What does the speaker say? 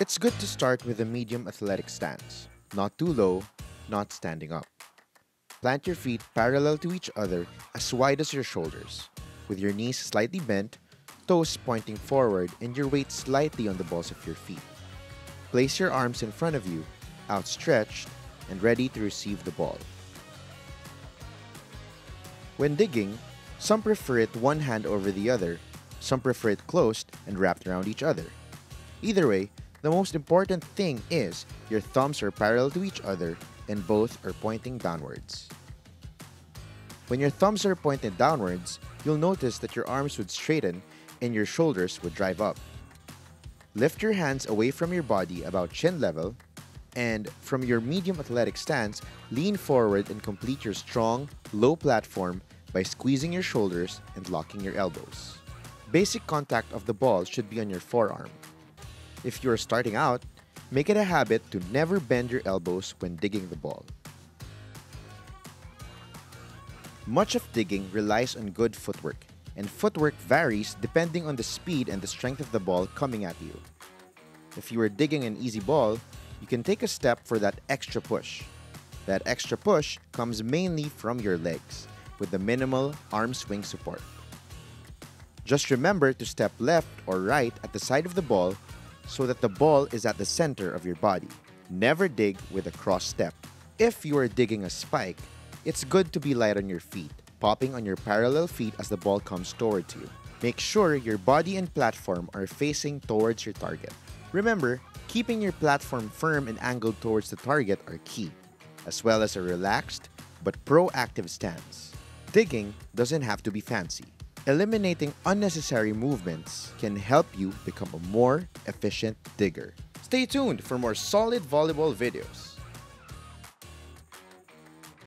It's good to start with a medium athletic stance, not too low, not standing up. Plant your feet parallel to each other as wide as your shoulders, with your knees slightly bent, toes pointing forward, and your weight slightly on the balls of your feet. Place your arms in front of you, outstretched, and ready to receive the ball. When digging, some prefer it one hand over the other, some prefer it closed and wrapped around each other. Either way, the most important thing is your thumbs are parallel to each other and both are pointing downwards. When your thumbs are pointed downwards, you'll notice that your arms would straighten and your shoulders would drive up. Lift your hands away from your body about chin level and from your medium athletic stance, lean forward and complete your strong, low platform by squeezing your shoulders and locking your elbows. Basic contact of the ball should be on your forearm. If you are starting out, make it a habit to never bend your elbows when digging the ball. Much of digging relies on good footwork, and footwork varies depending on the speed and the strength of the ball coming at you. If you are digging an easy ball, you can take a step for that extra push. That extra push comes mainly from your legs, with the minimal arm swing support. Just remember to step left or right at the side of the ball so that the ball is at the center of your body. Never dig with a cross step. If you are digging a spike, it's good to be light on your feet, popping on your parallel feet as the ball comes towards you. Make sure your body and platform are facing towards your target. Remember, keeping your platform firm and angled towards the target are key, as well as a relaxed but proactive stance. Digging doesn't have to be fancy. Eliminating unnecessary movements can help you become a more efficient digger. Stay tuned for more solid volleyball videos.